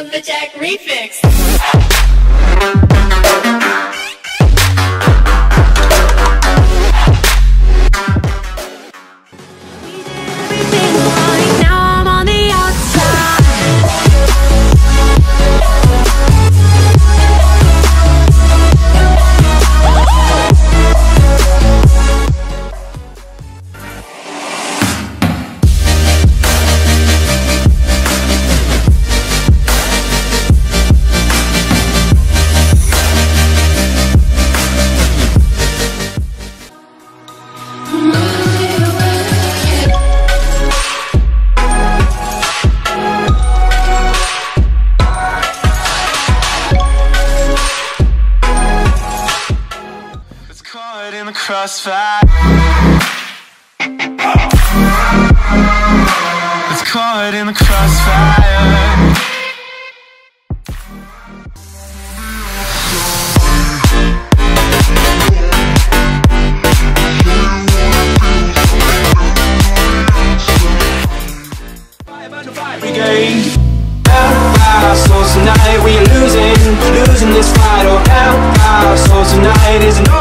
Lumberjack Jack Everything crossfire. It's caught in the crossfire. brigade. Tonight, we are losing, losing this fight. Oh, Our souls tonight is no